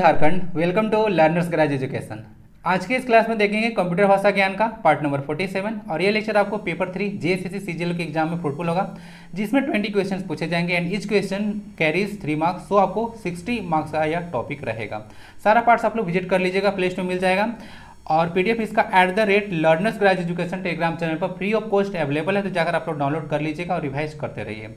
Jharkhand welcome to learners garage education आज के इस क्लास में देखेंगे कंप्यूटर भाषा ज्ञान का पार्ट नंबर 47 और ये लेक्चर आपको पेपर थ्री जेएसएससी सीजीएल के एग्ज़ाम में फ्रूटफुल होगा, जिसमें 20 क्वेश्चंस पूछे जाएँगे and each question carries three marks so आपको 60 मार्क्स का यह टॉपिक रहेगा। सारा पार्ट्स आप लोग विज़िट कर लीजिएगा प्ले स्टोर मिल जाएगा। और पीडीएफ इसका at the rate learners garage education telegram channel पर फ्री ऑफ़ कॉस्ट अवेलेबल है तो जाकर आप लोग डाउनलोड कर लीजिएगा और रिवाइज करते रहिए।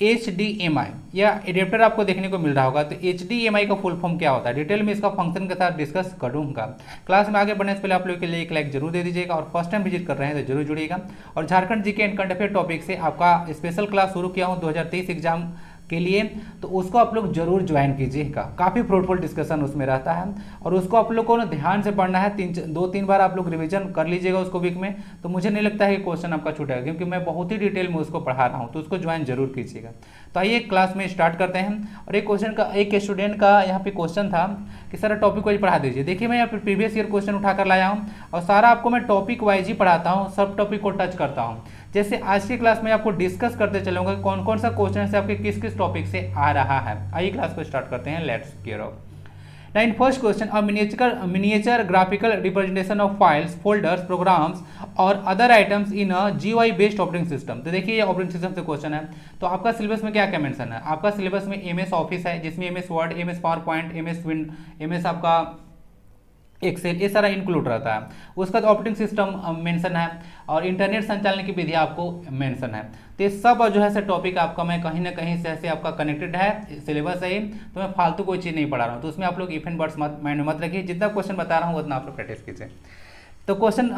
एच डी एम आई या एडेप्टर आपको देखने को मिल रहा होगा। तो एच डी एम आई का फुल फॉर्म क्या होता है? डिटेल में इसका फ़ंक्शन के साथ डिस्कस करूँगा। क्लास में आगे बढ़ने से पहले आप लोगों के लिए एक लाइक ज़रूर दे दीजिएगा और फ़र्स्ट टाइम विज़िट कर रहे हैं तो ज़रूर जुड़िएगा। और झारखंड जी के एंड करंट अफेयर टॉपिक से आपका स्पेशल क्लास शुरू किया हूँ, दो हज़ार तेईस एग्ज़ाम के लिए तो उसको आप लोग ज़रूर ज्वाइन कीजिएगा। काफ़ी फ्रूटफुल डिस्कशन उसमें रहता है। और उसको आप लोग को ध्यान से पढ़ना है, तीन, दो, तीन बार आप लोग रिवीजन कर लीजिएगा उसको वीक में। तो मुझे नहीं लगता है कि क्वेश्चन आपका छूटेगा, क्योंकि मैं बहुत ही डिटेल में उसको पढ़ा रहा हूँ तो उसको ज्वाइन ज़रूर कीजिएगा। तो आइए क्लास में स्टार्ट करते हैं। और एक क्वेश्चन का, एक स्टूडेंट का यहाँ पे क्वेश्चन था कि सारा टॉपिक वाइज पढ़ा दीजिए। देखिए, मैं यहाँ पे प्रीवियस ईयर क्वेश्चन उठाकर लाया हूँ। और सारा आपको मैं टॉपिक वाइज ही पढ़ाता हूँ, सब टॉपिक को टच करता हूँ। जैसे आज की क्लास में आपको डिस्कस करते चलूँगा कौन कौन सा क्वेश्चन से आपके किस किस टॉपिक से आ रहा है। आइए क्लास को स्टार्ट करते हैं। Let's clear of first question, a miniature, a miniature graphical representation of files, folders, programs और other items in a GUI based operating system. तो देखिए ये ऑपरेटिंग सिस्टम से क्वेश्चन है। तो आपका सिलेबस में क्या क्या मेंशन है? आपका सिलेबस में एम एस ऑफ़िस है जिसमें M S Word M S PowerPoint M S wind M S आपका एक्सेल ये सारा इंक्लूड रहता है। उसका बाद ऑपरेटिंग सिस्टम मेंशन है और इंटरनेट संचालन की विधि आपको मेंशन है। तो ये सब जो है से टॉपिक आपका मैं कहीं ना कहीं से ऐसे आपका कनेक्टेड है सिलेबस है तो मैं फालतू कोई चीज़ नहीं पढ़ा रहा हूँ। तो उसमें आप लोग इफ़ एंड वर्ड्स मत माइंड मत रखिए। जितना क्वेश्चन बता रहा हूँ, उतना आप लोग प्रैक्टिस कीजिए। तो क्वेश्चन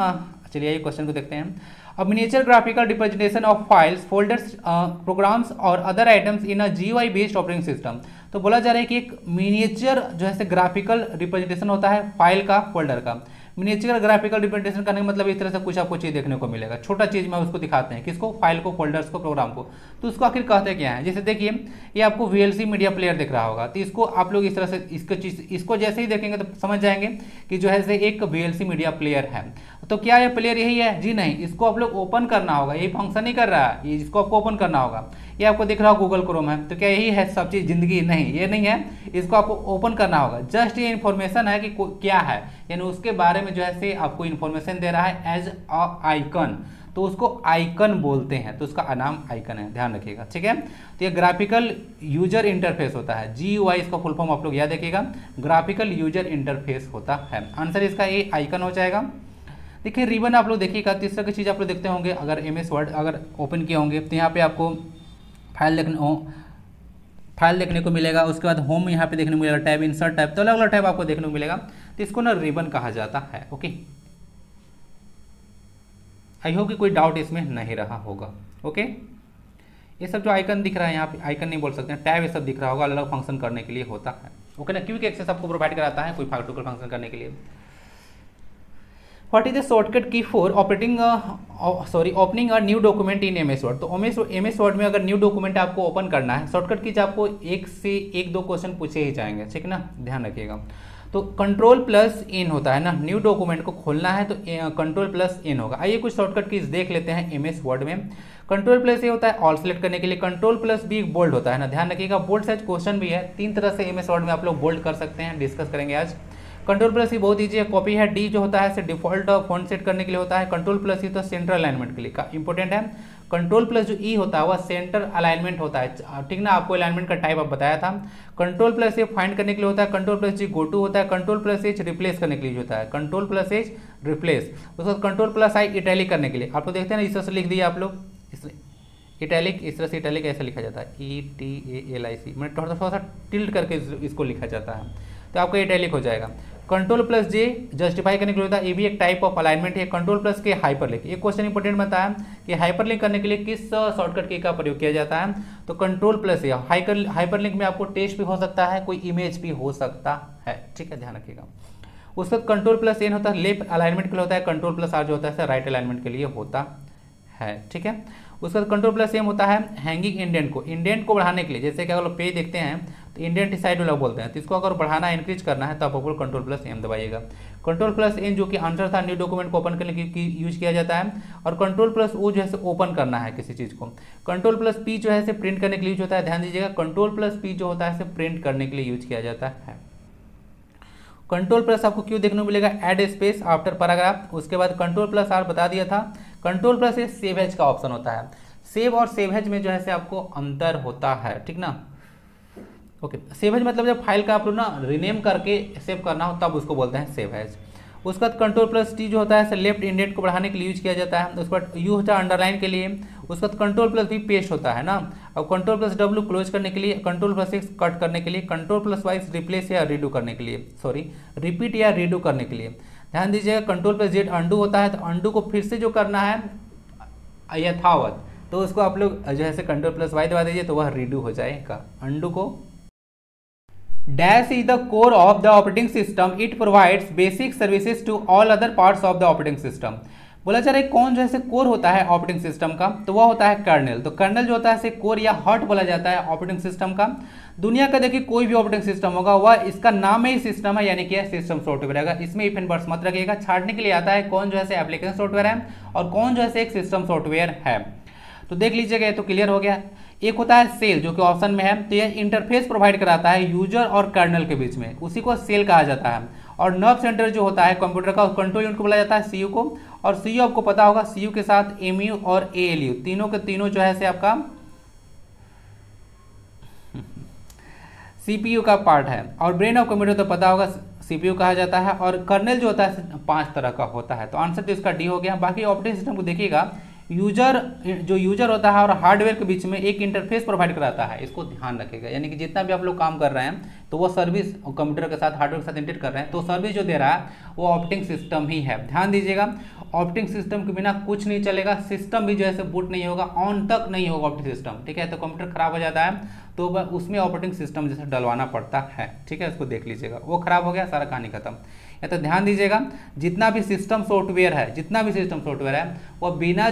चलिए ये क्वेश्चन को देखते हैं। अब miniature graphical representation of files folders programs और other items in a GUI based operating system तो बोला जा रहा है कि एक मिनिएचर जो है ग्राफिकल रिप्रेजेंटेशन होता है फ़ाइल का फोल्डर का। मिनिएचर ग्राफिकल रिप्रेजेंटेशन करने का मतलब इस तरह से कुछ आपको चीज़ देखने को मिलेगा। छोटा चीज़ में उसको दिखाते हैं किसको फ़ाइल को फोल्डर्स को प्रोग्राम को। तो उसको आखिर कहते क्या है? जैसे देखिए, ये आपको वीएलसी मीडिया प्लेयर दिख रहा होगा। तो इसको आप लोग इस तरह से इसको चीज़, इसको जैसे ही देखेंगे तो समझ जाएँगे कि जो है से एक वीएलसी मीडिया प्लेयर है। तो क्या ये प्लेयर यही है? जी नहीं, इसको आप लोग ओपन करना होगा। यही फ़ंक्शन नहीं कर रहा है। इसको आपको ओपन करना होगा। ये आपको दिख रहा हो गूगल क्रोम है। तो क्या यही है सब चीज़? ज़िंदगी नहीं, ये नहीं है। इसको आपको ओपन करना होगा। जस्ट ये इन्फॉर्मेशन है कि क्या है। यानी उसके बारे में जो है से आपको इन्फॉर्मेशन दे रहा है एज अ आइकन तो उसको आइकन बोलते हैं। तो उसका नाम आइकन है। ध्यान रखिएगा। ठीक है? तो ये ग्राफिकल यूज़र इंटरफेस होता है। जी यू इसका फुल फॉर्म आप लोग याद रखिएगा। ग्राफिकल यूज़र इंटरफेस होता है। आंसर इसका ये आइकन हो जाएगा। देखिए रिबन आप लोग देखिएगा। तीसरा की चीज़ आप लोग देखते होंगे। अगर एम एस वर्ड अगर ओपन किए होंगे तो यहाँ पे आपको फ़ाइल देखने फ़ाइल देखने को मिलेगा, उसके बाद होम यहाँ पे देखने को मिलेगा टैब इंसर्ट टैब तो अलग अलग टैब आपको देखने को मिलेगा। तो इसको ना रिबन कहा जाता है ओके आई होप कि कोई डाउट इसमें नहीं रहा होगा ओके ये सब जो आइकन दिख रहा है यहाँ पे आइकन नहीं बोल सकते हैं टैब ये सब दिख रहा होगा अलग अलग फ़ंक्शन करने के लिए होता है ओके ना? क्योंकि एक्सेस आपको प्रोवाइड कराता है कोई पार्टिकुलर फ़ंक्शन करने के लिए। What is the shortcut key for operating sorry opening a new document in M S Word तो एम एस वर्ड में अगर न्यू डॉक्यूमेंट आपको ओपन करना है शॉर्टकट की आपको एक से एक दो क्वेश्चन पूछे ही जाएँगे, ठीक ना? ध्यान रखिएगा। तो कंट्रोल प्लस इन होता है ना? न्यू डॉक्यूमेंट को खोलना है तो कंट्रोल प्लस इन होगा। आइए कुछ शॉर्टकट कीज देख लेते हैं एम एस वर्ड में। कंट्रोल प्लस ये होता है ऑल सेलेक्ट करने के लिए। कंट्रोल प्लस भी एक बोल्ड होता है ना? ध्यान रखिएगा बोल्ड साइज़ क्वेश्चन भी है। तीन तरह से एम एस वर्ड में आप लोग बोल्ड कर सकते हैं डिस्कस करेंगे आज। कंट्रोल प्लस ही बहुत ईजी है। कॉपी है। डी जो होता है डिफ़ॉल्ट फॉन्ट सेट करने के लिए होता है। कंट्रोल प्लस ही तो सेंट्रल अलाइनमेंट के लिए इंपॉर्टेंट है। कंट्रोल प्लस जो ई होता है, वह सेंटर अलाइनमेंट होता है। ठीक ना? आपको अलाइनमेंट का टाइप आप बताया था। कंट्रोल प्लस ए फाइंड करने के लिए होता है। Control plus G go to होता है। कंट्रोल प्लस एच रिप्लेस करने के लिए होता है। कंट्रोल प्लस एच रिप्लेस उसके बाद कंट्रोल प्लस आई इटैलिक करने के लिए। आप लोग देखते हैं ना, इस तरह से लिख दिया आप लोग। इटैलिक इस तरह से इटैलिक ऐसा लिखा जाता है। E T A L I सी मैंने थोड़ा सा टिल्ट करके इसको लिखा जाता है। तो आपका इटैलिक हो जाएगा। कंट्रोल प्लस जे जस्टिफाई करने के लिए होता है, ये भी एक टाइप ऑफ़ अलाइनमेंट है। Control plus K hyperlink एक क्वेश्चन इंपॉर्टेंट बताया कि हाइपर लिंक करने के लिए किस शॉर्टकट की का प्रयोग किया जाता है। तो कंट्रोल प्लस या हाइपर हाइपर लिंक में आपको टेस्ट भी हो सकता है, कोई इमेज भी हो सकता है। ठीक है, ध्यान रखिएगा। उसके कंट्रोल प्लस एन होता है लेफ़्ट अलाइनमेंट के लिए होता है कंट्रोल प्लस आर जो होता है राइट अलाइनमेंट के लिए होता है। ठीक है? उसके कंट्रोल प्लस एम होता है हैंगिंग इंडेंट को। इंडेंट को बढ़ाने के लिए, जैसे कि अगर लोग पेज देखते हैं तो इंडेंट साइड वाला बोलते हैं। तो इसको अगर बढ़ाना इंक्रीज करना है तो आप आपको कंट्रोल प्लस एम दबाइएगा। कंट्रोल प्लस एन जो कि आंसर था न्यू डॉक्यूमेंट को ओपन करने की यूज़ किया जाता है। और कंट्रोल प्लस ओ जो है ओपन करना है किसी चीज़ को। कंट्रोल प्लस पी जो है प्रिंट करने के लिए यूज़ होता है। ध्यान दीजिएगा कंट्रोल प्लस पी जो होता है प्रिंट करने के लिए यूज़ किया जाता है। कंट्रोल प्लस आपको क्यों देखने को मिलेगा? एड स्पेस आफ्टर पैराग्राफ उसके बाद कंट्रोल प्लस आर बता दिया था। कंट्रोल प्लस ये सेवेज का ऑप्शन होता है। सेव और सेव एज में जो है से आपको अंतर होता है, ठीक ना? ओके, सेव एज मतलब जब फ़ाइल का आप लोग ना रिनेम करके सेव करना हो, तब उसको बोलते हैं सेव एज उसके बाद कंट्रोल प्लस टी जो होता है लेफ़्ट इंडेंट को बढ़ाने के लिए यूज़ किया जाता है। उसके बाद यू होता है अंडरलाइन के लिए। उसके बाद कंट्रोल प्लस भी पेस्ट होता है ना। अब कंट्रोल प्लस डब्ल्यू क्लोज करने के लिए कंट्रोल प्लस एक्स कट करने के लिए control plus Y is replace या रीडू करने के लिए सॉरी रिपीट या रीडू करने के लिए। ध्यान दीजिएगा कंट्रोल प्लस जेड अंडू होता है तो अंडू को फिर से जो करना है, यथावत। तो उसको आप लोग जो है कंट्रोल प्लस वाई दबा दीजिए तो वह रीडू हो जाएगा। अंडू को Dash is the core of the operating system. It provides basic services to all other parts of the operating system. बोला जा रहा है, कौन जो है कोर होता है ऑपरेटिंग सिस्टम का? तो वह होता है कर्नल तो कर्नल जो होता है कोर या हॉट बोला जाता है ऑपरेटिंग सिस्टम का। दुनिया का देखिए, कोई भी ऑपरेटिंग सिस्टम होगा, वह इसका नाम ही सिस्टम है, यानी कि सिस्टम सॉफ्टवेयर है। इसमें इफ़ बर्ड्स मत रखिएगा, छाटने के लिए आता है कौन जो है एप्लीकेशन सॉफ्टवेयर है और कौन जो है एक सिस्टम सॉफ्टवेयर है। तो देख लीजिएगा तो क्लियर हो गया। एक होता है सेल जो कि ऑप्शन में है तो यह इंटरफेस प्रोवाइड कराता है यूज़र और कर्नल के बीच में। उसी को सेल कहा जाता है। और नर्व सेंटर जो होता है कंप्यूटर का कंट्रोल यूनिट को बोला जाता है सीयू को। और सीयू आपको पता होगा सीयू के साथ एमयू और एएलयू तीनों के तीनों जो है से आपका सीपीयू का पार्ट है। और ब्रेन ऑफ़ कंप्यूटर तो पता होगा सीपीयू कहा जाता है। और कर्नल जो होता है, पाँच तरह का होता है। तो आंसर तो इसका डी हो गया। बाकी ऑपरेटिंग सिस्टम को देखिएगा। यूज़र, जो यूज़र होता है और हार्डवेयर के बीच में एक इंटरफेस प्रोवाइड कराता है, इसको ध्यान रखेगा। यानी कि जितना भी आप लोग काम कर रहे हैं तो वो सर्विस कंप्यूटर के साथ हार्डवेयर के साथ इंटेट कर रहे हैं तो सर्विस जो दे रहा है, वो ऑपरेटिंग सिस्टम ही है। ध्यान दीजिएगा ऑपरेटिंग सिस्टम के बिना कुछ नहीं चलेगा सिस्टम भी जो है बूट नहीं होगा ऑन तक नहीं होगा ऑप्टिंग सिस्टम ठीक है? तो कंप्यूटर खराब हो जाता है तो उसमें ऑपरेटिंग सिस्टम जैसे डलवाना पड़ता है, ठीक है? उसको देख लीजिएगा, वो खराब हो गया, सारा कहानी खत्म। या तो ध्यान दीजिएगा, जितना भी सिस्टम सॉफ्टवेयर है, जितना भी सिस्टम सॉफ्टवेयर है, वो बिना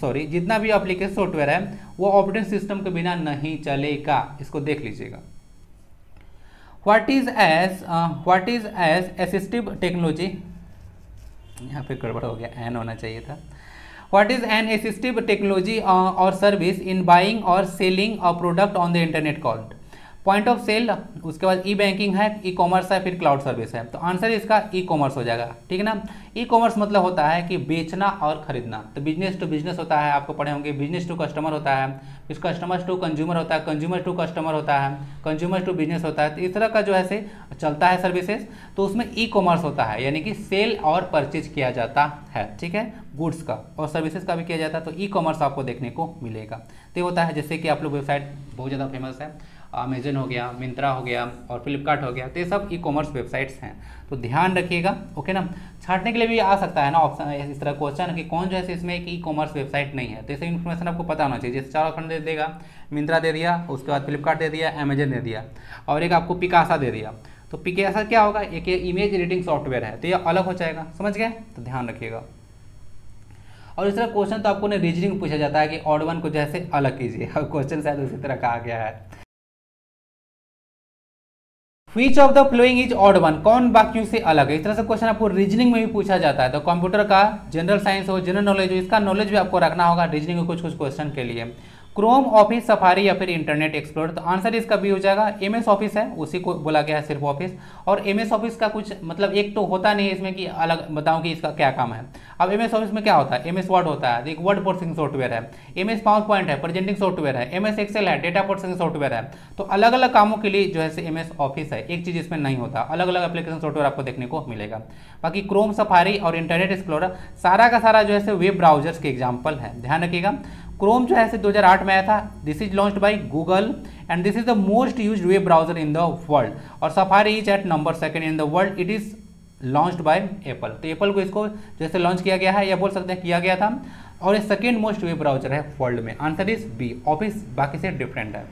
सॉरी जितना भी एप्लीकेशन सॉफ्टवेयर है, वो ऑपरेटिंग सिस्टम के बिना नहीं चलेगा। इसको देख लीजिएगा। What is as what is as assistive technology यहाँ पे गड़बड़ हो गया एन होना चाहिए था। What is an assistive technology और सर्विस इन बाइंग और selling a product on the internet called point of sale उसके बाद ई बैंकिंग है ई कॉमर्स है, फिर क्लाउड सर्विस है। तो आंसर इसका ई कॉमर्स हो जाएगा, ठीक है ना? ई कॉमर्स मतलब होता है कि बेचना और खरीदना। तो बिज़नेस टू बिज़नेस होता है, आपको पढ़े होंगे बिज़नेस टू कस्टमर होता है। फिर कस्टमर टू कंज्यूमर होता है कंज्यूमर टू कस्टमर होता है कंज्यूमर टू बिज़नेस होता है। तो इस तरह का जो है से चलता है सर्विसेज़ तो उसमें ई कॉमर्स होता है, यानी कि सेल और परचेज किया जाता है, ठीक है? गुड्स का और सर्विसेज़ का भी किया जाता है तो ई कॉमर्स आपको देखने को मिलेगा। तो होता है, जैसे कि आप लोग वेबसाइट बहुत ज़्यादा फ़ेमस है। अमेजन हो गया मिंत्रा हो गया और फ्लिपकार्ट हो गया तो ये सब ई कॉमर्स वेबसाइट्स हैं। तो ध्यान रखिएगा ओके ना? छाटने के लिए भी आ सकता है ना ऑप्शन इस तरह क्वेश्चन कि कौन जो है इसमें एक ई कॉमर्स वेबसाइट नहीं है। तो ऐसे इन्फॉर्मेशन आपको पता होना चाहिए, जैसे चार ऑप्शन दे देगा मिंत्रा दे दिया, उसके बाद फ्लिपकार्ट दे दिया अमेजन दे दिया और एक आपको पिकासा दे दिया। तो पिकासा क्या होगा? एक इमेज एडिटिंग सॉफ्टवेयर है तो ये अलग हो जाएगा, समझ गए? तो ध्यान रखिएगा। और इस तरह क्वेश्चन तो आपको ने रीजनिंग पूछा जाता है कि ऑड वन को जैसे अलग कीजिए। क्वेश्चन शायद उसी तरह का आ गया है। Which of the following is odd one कौन बाकियों से अलग है? इस तरह से क्वेश्चन आपको रीजनिंग में भी पूछा जाता है। तो कंप्यूटर का जनरल साइंस हो जनरल नॉलेज हो इसका नॉलेज भी आपको रखना होगा रीजनिंग में कुछ कुछ क्वेश्चन के लिए। क्रोम ऑफ़िस सफारी या फिर इंटरनेट एक्सप्लोर तो आंसर इसका भी हो जाएगा। एम एस ऑफ़िस है, उसी को बोला गया है सिर्फ़ ऑफ़िस और एम एस ऑफ़िस का कुछ मतलब एक तो होता नहीं है इसमें कि अलग बताऊँ कि इसका क्या काम है। अब एम एस ऑफ़िस में क्या होता है? एम एस वर्ड होता है। एक वर्ड प्रोसेसिंग सॉफ्टवेयर है। एम एस पावर पॉइंट है प्रेजेंटिंग सॉफ्टवेयर है। एम एस एक्सेल है डेटा प्रोसेसिंग सॉफ्टवेयर है। तो अलग अलग कामों के लिए जो है एम एस ऑफ़िस है। एक चीज़ इसमें नहीं होता। अलग अलग एप्लीकेशन सॉफ्टवेयर आपको देखने को मिलेगा। बाकी क्रोम सफारी और इंटरनेट एक्सप्लोर सारा का सारा जो है वेब ब्राउजर्स के एग्ज़ाम्पल है। ध्यान रखिएगा। क्रोम जो है 2008 में आया था। This is launched by Google and this is the most used web browser in the world और Safari is at number second in the world it is launched by Apple तो एप्पल को इसको जैसे लॉन्च किया गया है, या बोल सकते हैं किया गया था। और ये सेकेंड मोस्ट वेब ब्राउज़र है वर्ल्ड में। आंसर इज़ बी ऑफ़िस बाकी से डिफरेंट है।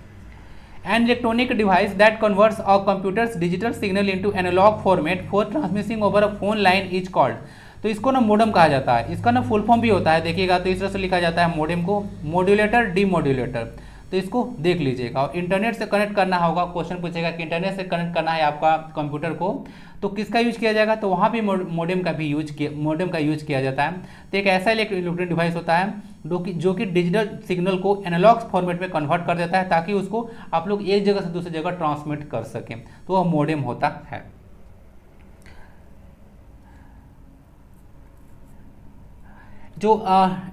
An electronic device that converts a computer's digital signal into analog format for transmitting over a phone line is called तो इसको ना मोडम कहा जाता है। इसका ना फुल फॉर्म भी होता है, देखिएगा तो इस तरह से लिखा जाता है मोडेम को मॉड्यूलेटर डी मॉड्यूलेटर तो इसको देख लीजिएगा। और इंटरनेट से कनेक्ट करना होगा। क्वेश्चन पूछेगा कि इंटरनेट से कनेक्ट करना है आपका कंप्यूटर को तो किसका यूज़ किया जाएगा? तो वहाँ भी मोडेम का भी यूज़ किया मोडेम का यूज़ किया जाता है। तो एक ऐसा इलेक्ट्रॉनिक डिवाइस होता है, जो कि जो कि डिजिटल सिग्नल को एनालॉग फॉर्मेट में कन्वर्ट कर देता है, ताकि उसको आप लोग एक जगह से दूसरी जगह ट्रांसमिट कर सकें। तो वह मोडेम होता है। जो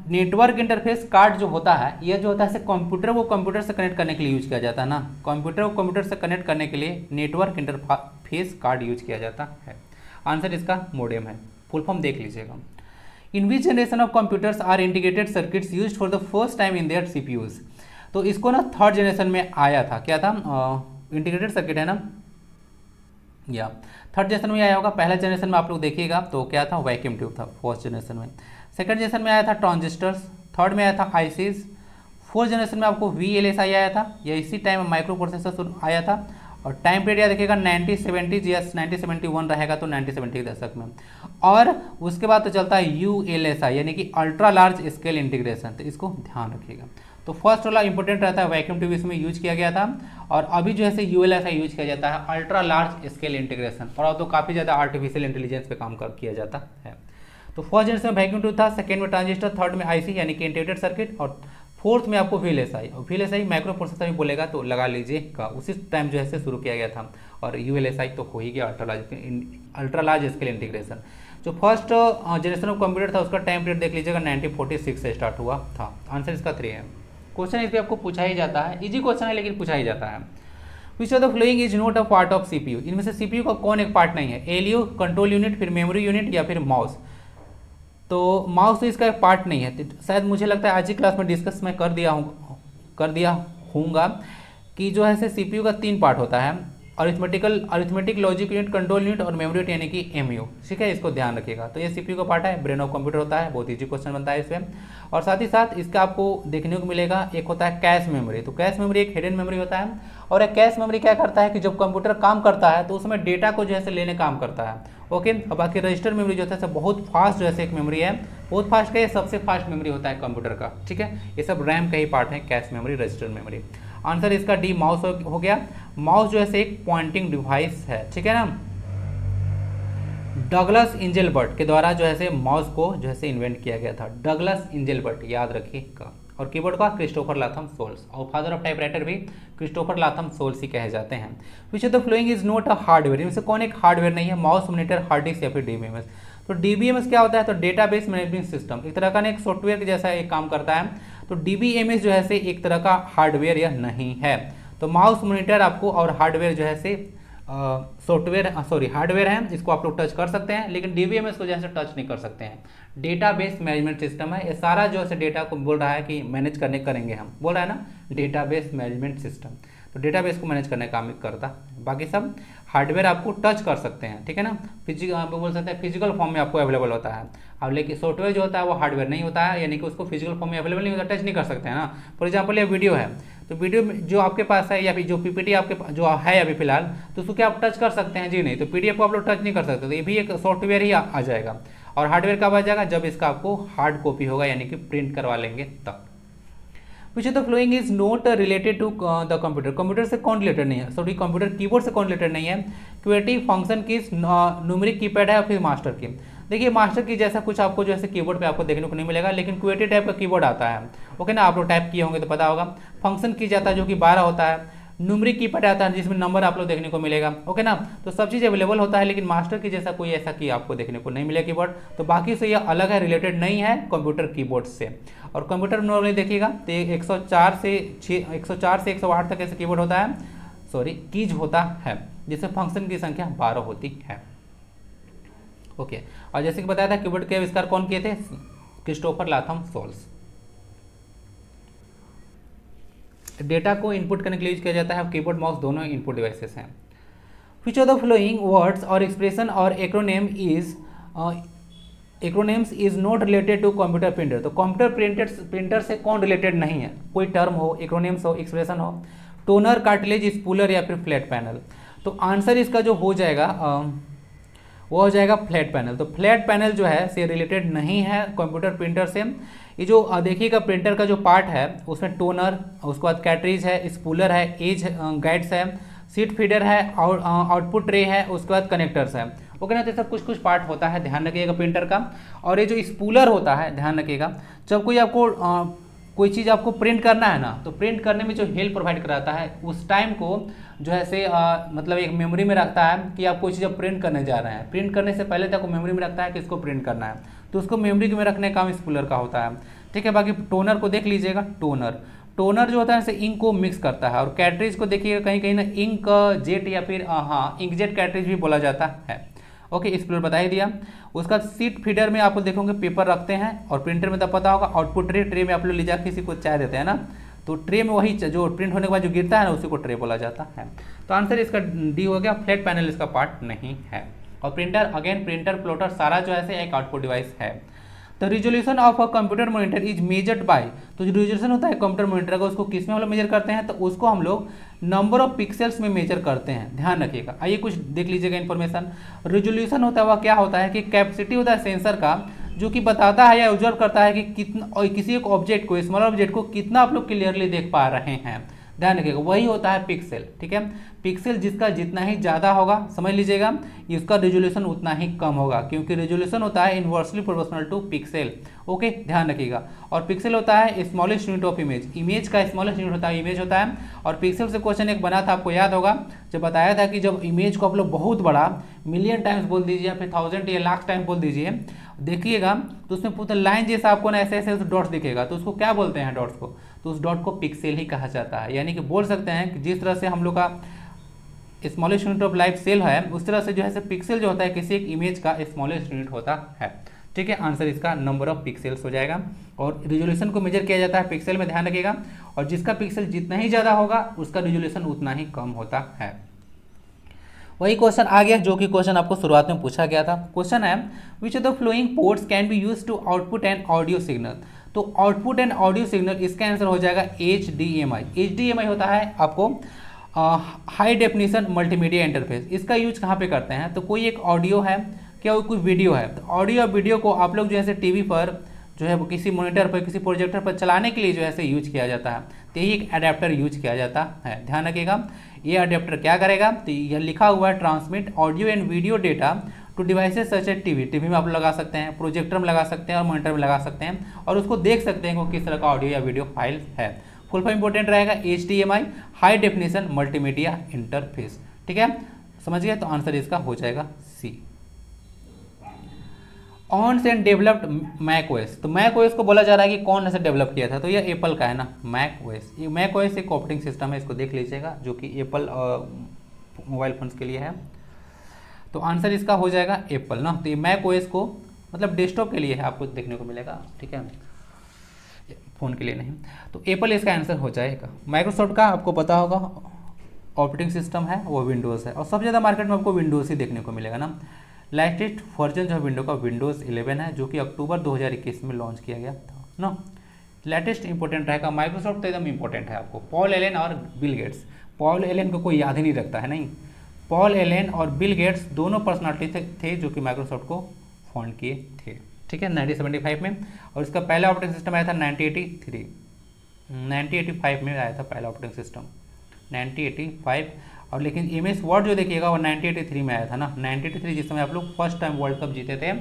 नेटवर्क इंटरफेस कार्ड जो होता है यह जो होता है कंप्यूटर को कंप्यूटर से कनेक्ट करने के लिए यूज़ किया जाता है ना? कंप्यूटर को कंप्यूटर से कनेक्ट करने के लिए नेटवर्क इंटरफेस कार्ड यूज़ किया जाता है। आंसर इसका मोडेम है। फुल फॉर्म देख लीजिएगा। In which generation of computers are integrated circuits used for the first time in their C तो इसको ना थर्ड जनरेशन में आया था। क्या था? इंटीग्रेटेड uh, सर्किट है ना? या थर्ड जनरेशन में आया होगा। पहला जनरेशन में आप लोग देखिएगा तो क्या था? वैक्यूम ट्यूब था फ़र्स्ट जनरेशन में। सेकंड जनरेशन में आया था ट्रांजिस्टर्स, थर्ड में आया था आईसीज, फोर्थ जनरेशन में आपको वी एल एस आई आया था, या इसी टाइम में माइक्रो प्रोसेसर आया था। और टाइम पीरियड या देखिएगा नाइनटीन सेवेंटीज या नाइनटीन सेवेंटी वन रहेगा तो नाइनटीन सेवेंटी के दशक में। और उसके बाद तो चलता है यू एल एस यानी कि अल्ट्रा लार्ज स्केल इंटीग्रेशन तो इसको ध्यान रखिएगा। तो फ़र्स्ट वाला इंपॉर्टेंट रहता है, वैक्यूम ट्यूब इसमें यूज़ किया गया था। और अभी जो है यू एल एस यूज़ किया जाता है, अल्ट्रा लार्ज स्केल इंटीग्रेशन। और अब तो काफ़ी ज़्यादा आर्टिफिशियल इंटेलिजेंस पे काम कर किया जाता है। तो फ़र्स्ट जनरेशन में वैक्यूम ट्यूब था सेकेंड में ट्रांजिस्टर थर्ड में आईसी यानी कि इंटीग्रेटेड सर्किट और फोर्थ में आपको व्हील एस आई और V L S I microprocessor भी बोलेगा तो लगा लीजिए का, उसी टाइम जो है से शुरू किया गया था, और यू एल एस आई तो हो ही गया ultra large ultra large scale integration जो फ़र्स्ट जनरेशन ऑफ़ कंप्यूटर था, उसका टाइम पीरियड देख लीजिएगा नाइनटीन से स्टार्ट हुआ था. आंसर इसका थ्री है. क्वेश्चन इस पर आपको पूछा ही जाता है. इजी क्वेश्चन है, लेकिन पूछा ही जाता है. Which of the following is not a part of CPU इनमें से सीपीयू का कौन एक पार्ट नहीं है? एलयू कंट्रोल यूनिट फिर मेमोरी यूनिट या फिर माउस तो माउस इसका एक पार्ट नहीं है। तो शायद मुझे लगता है आज की क्लास में डिस्कस मैं कर दिया हूँ, कर दिया हूँगा कि जो है सी पी का तीन पार्ट होता है। Arithmetical arithmetic logic unit control unit और मेमोरी यूनिट यानी कि एम यू ठीक है, इसको ध्यान रखिएगा। तो ये सीपीयू का पार्ट है ब्रेन ऑफ़ कंप्यूटर होता है, बहुत ईजी क्वेश्चन बनता है इसमें। और साथ ही साथ इसका आपको देखने को मिलेगा, एक होता है कैश मेमोरी तो कैश मेमोरी एक हिडन मेमोरी होता है और एक कैश मेमोरी क्या करता है कि जब कंप्यूटर काम करता है तो उसमें डेटा को जो है लेने काम करता है। ओके, अब बाकी रजिस्टर मेमोरी जो है बहुत फास्ट जो है एक मेमोरी है। बहुत फास्ट का ये सबसे फास्ट मेमोरी होता है कंप्यूटर का, ठीक है? ये सब रैम का ही पार्ट है cache memory register memory answer इसका डी माउस हो गया। माउस जो है एक पॉइंटिंग डिवाइस है, ठीक है ना? डगलस इंजेलबर्ट के द्वारा जो है माउस को जो है इन्वेंट किया गया था। डगलस इंजेलबर्ट याद रखिएगा। और कीबोर्ड का क्रिस्टोफर लाथम सोल्स और फादर ऑफ़ टाइपराइटर भी क्रिस्टोफर लाथम सोल्स ही कहे जाते हैं। Which the following is not a hardware इनमें से कौन एक हार्डवेयर नहीं है? माउस मोनीटर हार्ड डिस्क या फिर डीबीएमएस तो डीबीएमएस क्या होता है? तो डेटाबेस मैनेजमेंट सिस्टम एक तरह का एक सॉफ्टवेयर के जैसा एक काम करता है। तो डीबीएमएस जो है से एक तरह का हार्डवेयर यह नहीं है। तो माउस मोनीटर आपको और हार्डवेयर जो है से सॉफ्टवेयर सॉरी हार्डवेयर है, इसको आप लोग टच कर सकते हैं, लेकिन डीबीएमएस को जैसे टच नहीं कर सकते हैं। डेटाबेस मैनेजमेंट सिस्टम है, ये सारा जो है डेटा को बोल रहा है कि मैनेज करने करेंगे हम। बोल रहा है ना? डेटाबेस मैनेजमेंट सिस्टम तो डेटाबेस को मैनेज करने का काम करता बाकी सब हार्डवेयर आपको टच कर सकते हैं, ठीक है ना? फ़िज़िकल आप बोल सकते हैं फ़िज़िकल फॉर्म में आपको अवेलेबल होता है। अब लेकिन सॉफ्टवेयर जो होता है, वो हार्डवेयर नहीं होता है, यानी कि उसको फ़िज़िकल फॉर्म में अवेलेबल नहीं होता टच नहीं कर सकते हैं ना। फॉर एग्ज़ाम्पल ये वीडियो है। तो वीडियो जो आपके पास है या फिर जो पीपीटी आपके जो है अभी फ़िलहाल तो उसको क्या आप टच कर सकते हैं? जी नहीं तो पीडीएफ को आप लोग टच नहीं कर सकते तो ये भी एक सॉफ्टवेयर ही आ, आ जाएगा। और हार्डवेयर कब आ जाएगा? जब इसका आपको हार्ड कॉपी होगा यानी कि प्रिंट करवा लेंगे तब। Which the following is not related to the computer computer से कौन रिलेटेड नहीं है। सॉरी कंप्यूटर कीबोर्ड से कौन रिलेटेड नहीं है। क्वेटिव फ़ंक्शन की न्यूमरिक कीपैड है फिर मास्टर की देखिए, मास्टर की जैसा कुछ आपको जो है कीबोर्ड पे आपको देखने को नहीं मिलेगा, लेकिन क्वेटिव टाइप का कीबोर्ड आता है। ओके ना? आप लोग टाइप किए होंगे तो पता होगा। फ़ंक्शन की जाता है जो कि बारह होता है। न्यूमरिक कीपैड आता है जिसमें नंबर आप लोग देखने को मिलेगा। ओके ना? तो सब चीज़ अवेलेबल होता है, लेकिन मास्टर की जैसा कोई ऐसा की आपको देखने को नहीं मिलेगा कीबोर्ड तो बाकी से यह अलग है रिलेटेड नहीं है कंप्यूटर कीबोर्ड से। और कंप्यूटर नॉर्मली देखिएगा तो एक से छः एक से एक सौ आठ तक ऐसे कीबोर्ड होता है। सॉरी कीज होता है, जिसमें फ़ंक्शन की संख्या बारह होती है। ओके। और जैसे कि बताया था कीबोर्ड के आविष्कार कौन किए थे? Christopher Latham Sholes. डेटा को इनपुट करने के लिए यूज़ किया जाता है। कीबोर्ड, माउस दोनों इनपुट डिवाइसेस हैं। Which of the following words और एक्सप्रेशन और acronym is acronyms is not related to computer printer तो कंप्यूटर प्रिंटर प्रिंटर से कौन रिलेटेड नहीं है? कोई टर्म हो एक्रोनेम्स हो एक्सप्रेशन हो। टोनर कार्टिलेज स्पूलर या फिर फ्लैट पैनल तो आंसर इसका जो हो जाएगा वो हो जाएगा फ्लैट पैनल। तो फ्लैट पैनल जो है, से रिलेटेड नहीं है कंप्यूटर प्रिंटर से। ये जो देखिएगा प्रिंटर का जो पार्ट है, उसमें टोनर उसके बाद कैटरीज है स्पूलर है एज गाइड्स है सीट फीडर है, और आउटपुट ट्रे है, उसके बाद कनेक्टर्स है। ओके ना तो सब कुछ कुछ पार्ट होता है, ध्यान रखिएगा प्रिंटर का। और ये जो स्पूलर होता है, ध्यान रखिएगा, जब कोई आपको कोई चीज़ आपको प्रिंट करना है ना तो प्रिंट करने में जो हेल्प प्रोवाइड कराता है उस टाइम को जो है से आ, मतलब एक मेमोरी में रखता है कि आप कोई चीज़ अब प्रिंट करने जा रहे हैं। प्रिंट करने से पहले तक मेमोरी में रखता है कि इसको प्रिंट करना है। तो उसको मेमोरी में रखने का काम स्पूलर का होता है। ठीक है बाकी टोनर को देख लीजिएगा टोनर। टोनर जो होता है जैसे इंक को मिक्स करता है और कैटरेज को देखिएगा कहीं कहीं ना इंक जेट या फिर हाँ इंक जेट कैटरेज भी बोला जाता है। ओके एक्सप्लोर बता ही दिया। उसका सीट फीडर में आप लोग देखोगे पेपर रखते हैं और प्रिंटर में तो पता होगा आउटपुट ट्रे ट्रे में आप लोग ले जाकर किसी को चाय देते हैं ना? तो ट्रे में वही जो प्रिंट होने के बाद जो गिरता है ना, उसी को ट्रे बोला जाता है। तो आंसर इसका डी हो गया फ्लैट पैनल इसका पार्ट नहीं है। और प्रिंटर अगेन प्रिंटर प्लोटर सारा जो है एक आउटपुट डिवाइस है। The resolution of a computer monitor is measured by तो जो रिजोल्यूशन होता है कंप्यूटर मॉनिटर का उसको किसमें हम लोग मेजर करते हैं तो उसको हम लोग नंबर ऑफ़ पिक्सल्स में मेजर करते हैं। ध्यान रखिएगा। आइए कुछ देख लीजिएगा इन्फॉर्मेशन रिजोल्यूशन होता है, वह क्या होता है कि कैपेसिटी होता है सेंसर का, जो कि बताता है या ऑब्ज़र्व करता है कि कितना किसी एक ऑब्जेक्ट को स्मॉल ऑब्जेक्ट को कितना आप लोग क्लियरली देख पा रहे हैं। ध्यान रखिएगा, वही होता है पिक्सल ठीक है? पिक्सल जिसका जितना ही ज़्यादा होगा, समझ लीजिएगा इसका रेजोल्यूशन उतना ही कम होगा, क्योंकि रेजोल्यूशन होता है inversely proportional to pixel okay ध्यान रखिएगा। और पिक्सल होता है smallest unit of image image का स्मॉलेस्ट यूनिट होता है इमेज होता है। और पिक्सल से क्वेश्चन एक बना था, आपको याद होगा, जब बताया था कि जब इमेज को आप लोग बहुत बड़ा मिलियन टाइम्स बोल दीजिए या फिर थाउज़ेंड या लाख टाइम बोल दीजिए, देखिएगा तो उसमें पूरा लाइन जैसा आपको ना ऐसे ऐसे डॉट्स दिखेगा। तो उसको क्या बोलते हैं डॉट्स को? तो उस डॉट को पिक्सेल ही कहा जाता है। यानी कि बोल सकते हैं कि जिस तरह से हम लोग का smallest unit of life cell है, उस तरह से जो है पिक्सल जो होता है, किसी एक इमेज का स्मॉलेस्ट यूनिट होता है। ठीक है आंसर इसका नंबर ऑफ़ पिक्सल्स हो जाएगा। और रिजोल्यूशन को मेजर किया जाता है पिक्सल में ध्यान रखिएगा। और जिसका पिक्सल जितना ही ज़्यादा होगा, उसका रिजोल्यूशन उतना ही कम होता है। वही क्वेश्चन आ गया, जो कि क्वेश्चन आपको शुरुआत में पूछा गया था। क्वेश्चन है which of the following ports can be use to output and audio signal तो आउटपुट एंड ऑडियो सिग्नल इसका आंसर हो जाएगा H D M I H D M I होता है आपको हाई डेफिनेशन मल्टीमीडिया इंटरफेस इसका use कहाँ पे करते हैं? तो कोई एक ऑडियो है, क्या कोई वीडियो है? तो ऑडियो और वीडियो को आप लोग जो है टीवी पर, जो है वो किसी मोनिटर पर, किसी प्रोजेक्टर पर चलाने के लिए जो है यूज़ किया जाता है। तो यही एक अडेप्टर यूज़ किया जाता है। ध्यान रखिएगा, ये अडेप्टर क्या करेगा? तो यह लिखा हुआ है transmit audio and video data to devices such a TV TV में आप लगा सकते हैं प्रोजेक्टर में लगा सकते हैं और मोनिटर में लगा सकते हैं और उसको देख सकते हैं कि किस तरह का ऑडियो या वीडियो फ़ाइल है। फुल फॉर्म इंपॉर्टेंट रहेगा H D M I high definition multimedia interface ठीक है? समझ गए? तो आंसर इसका हो जाएगा C on and developed Mac OS तो मैक ओएस को बोला जा रहा है कि कौन ऐसे डेवलप किया था? तो ये एप्पल का है ना मैक ओएस ये मैक ओएस एक ऑपरेटिंग सिस्टम है, इसको देख लीजिएगा, जो कि एप्पल मोबाइल फोन्स के लिए है। तो आंसर इसका हो जाएगा एप्पल ना? तो ये मैक ओएस को मतलब डेस्कटॉप के लिए है, आपको देखने को मिलेगा। ठीक है? फ़ोन के लिए नहीं। तो एप्पल इसका आंसर हो जाएगा। माइक्रोसॉफ्ट का आपको पता होगा ऑपरेटिंग सिस्टम है वो विंडोज़ है। और सबसे ज़्यादा मार्केट में आपको विंडोज़ ही देखने को मिलेगा ना। लेटेस्ट वर्जन जो है विंडो का विंडोज़ 11 है जो कि अक्टूबर 2021 में लॉन्च किया गया था ना। लेटेस्ट इंपॉर्टेंट रहेगा। माइक्रोसॉफ्ट तो एकदम इंपॉर्टेंट है आपको। पॉल एलेन और बिल गेट्स पॉल एलेन को कोई याद ही नहीं रखता है नहीं? पॉल एलेन और बिल गेट्स दोनों पर्सनालिटी थे, थे जो कि माइक्रोसॉफ्ट को फाउंड किए थे। ठीक है 1975 में। और इसका पहला ऑपरेटिंग सिस्टम आया था 1983 1985 में आया था पहला ऑपरेटिंग सिस्टम 1985 और लेकिन एम एस वर्ड जो देखिएगा, वो 1983 में आया था ना। 1983 जिस समय आप लोग फ़र्स्ट टाइम वर्ल्ड कप जीते थे,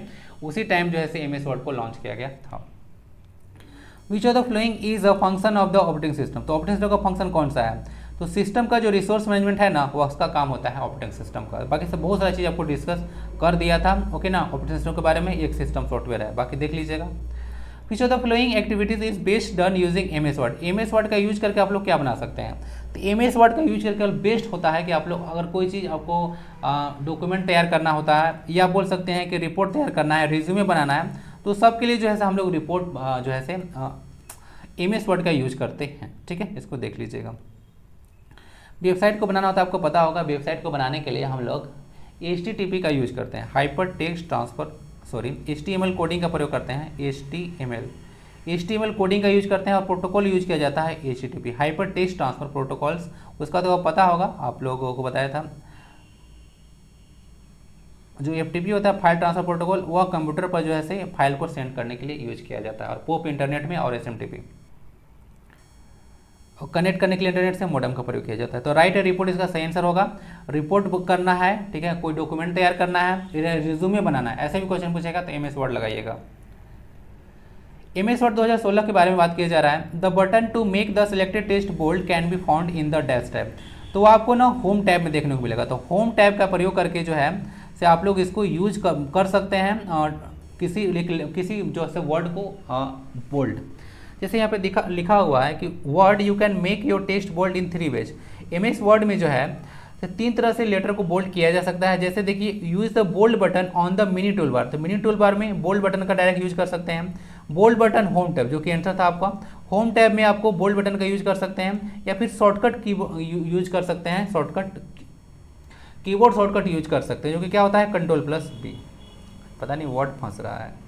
उसी टाइम जो है एम एस वर्ड को लॉन्च किया गया था। Which of the following is a function of the operating system तो ऑपरेटिंग सिस्टम का फ़ंक्शन कौन सा है? तो सिस्टम का जो रिसोर्स मैनेजमेंट है ना, वो उसका काम होता है ऑपरेटिंग सिस्टम का। बाकी सब बहुत सारी चीज़ आपको डिस्कस कर दिया था। ओके ना? ऑपरेटिंग सिस्टम के बारे में एक सिस्टम सॉफ्टवेयर है। बाकी देख लीजिएगा। Which of the following activities is best done using M S Word M S Word का यूज़ करके आप लोग क्या बना सकते हैं? तो एम एस वर्ड का यूज़ करके बेस्ट होता है कि आप लोग अगर कोई चीज़ आपको डॉक्यूमेंट तैयार करना होता है, या बोल सकते हैं कि रिपोर्ट तैयार करना है रिज्यूमे बनाना है तो सबके लिए जो है हम लोग रिपोर्ट जो है एम एस वर्ड का यूज़ करते हैं। ठीक है? इसको देख लीजिएगा। वेबसाइट को बनाना होता है आपको पता होगा, वेबसाइट को बनाने के लिए हम लोग एचटीटीपी का यूज़ करते हैं। Hyper text transfer sorry H coding का प्रयोग करते हैं। एच टी कोडिंग का यूज़ करते हैं और प्रोटोकॉल यूज़ किया जाता है H T hyper text transfer protocols उसका तो पता होगा, आप लोगों को बताया था। जो एफटीपी होता है फ़ाइल ट्रांसफ़र प्रोटोकॉल वह कंप्यूटर पर जो है से फ़ाइल को सेंड करने के लिए यूज़ किया जाता है और पोप इंटरनेट में और एसएमटीपी कनेक्ट करने के लिए इंटरनेट से मॉडम का प्रयोग किया जाता है। तो राइट रिपोर्ट इसका सही आंसर होगा। रिपोर्ट बुक करना है ठीक है? कोई डॉक्यूमेंट तैयार करना है रिज्यूमे बनाना है। ऐसे भी क्वेश्चन पूछेगा तो एम एस वर्ड लगाइएगा। एम एस वर्ड दो हज़ार सोलह के बारे में बात किया जा रहा है। The button to make the selected test bold can be found in the dash tab तो आपको ना होम टैब में देखने को मिलेगा। तो होम टैब का प्रयोग करके जो है से आप लोग इसको यूज़ कर, कर सकते हैं और किसी किसी जो है वर्ड को बोल्ड जैसे यहाँ पे दिखा, लिखा हुआ है कि word you can make your test bold in three ways M S Word में जो है तो तीन तरह से लेटर को बोल्ड किया जा सकता है। जैसे देखिए use the bold button on the mini tool bar तो मिनी टूल बार में बोल्ड बटन का डायरेक्ट यूज़ कर सकते हैं। बोल्ड बटन होम टैब जो कि आंसर था आपका। होम टैब में आपको बोल्ड बटन का यूज़ कर सकते हैं, या फिर शॉर्टकट की यूज़ कर सकते हैं। शॉर्टकट कीबोर्ड शॉर्टकट यूज़ कर सकते हैं, जो कि क्या होता है? कंट्रोल प्लस बी पता नहीं वर्ड फंस रहा है।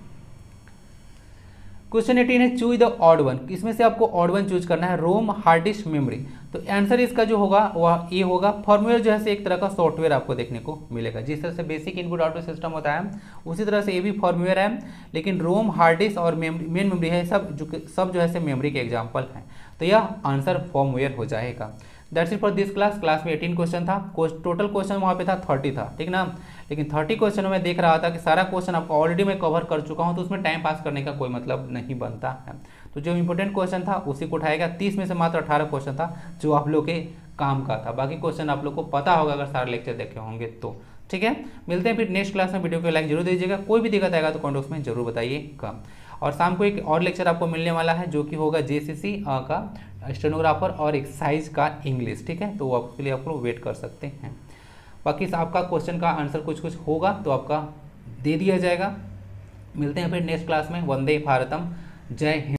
क्वेश्चन एटीन है चूज़ द ऑड वन इसमें से आपको ऑड वन चूज़ करना है रोम हार्ड डिस्क मेमोरी तो आंसर इसका जो होगा, वह ये होगा। फॉर्मूला जो है से एक तरह का सॉफ्टवेयर आपको देखने को मिलेगा। जिस तरह से बेसिक इनपुट आउटपुट सिस्टम होता है, उसी तरह से ये भी फॉर्मूला है। लेकिन रोम हार्ड डिस्क और मेन मेमोरी है, सब जो सब जो है से मेमोरी के एग्ज़ाम्पल हैं। तो यह आंसर फॉर्मवेयर हो जाएगा। That's it for this class class में 18 क्वेश्चन था। टोटल क्वेश्चन वहाँ पे था 30 था। ठीक ना? लेकिन 30 क्वेश्चन में देख रहा था कि सारा क्वेश्चन आपको ऑलरेडी मैं कवर कर चुका हूँ तो उसमें टाइम पास करने का कोई मतलब नहीं बनता है। तो जो इंपॉर्टेंट क्वेश्चन था, उसी को उठाएगा तीस में से मात्र अठारह क्वेश्चन था, जो आप लोग के काम का था। बाकी क्वेश्चन आप लोग को पता होगा, अगर सारे लेक्चर देखे होंगे तो। ठीक है? मिलते हैं फिर नेक्स्ट क्लास में। वीडियो को लाइक ज़रूर दीजिएगा। कोई भी दिक्कत आएगा तो कॉन्टॉक्ट में ज़रूर बताइएगा। और शाम को एक और लेक्चर आपको मिलने वाला है, जो कि होगा जेसीसी का स्टेनोग्राफर और एक्साइज का इंग्लिश ठीक है? तो वो आपके लिए आप लोग वेट कर सकते हैं। बाकी आपका क्वेश्चन का आंसर कुछ कुछ होगा तो आपका दे दिया जाएगा। मिलते हैं फिर नेक्स्ट क्लास में। वंदे भारतम। जय हिंद।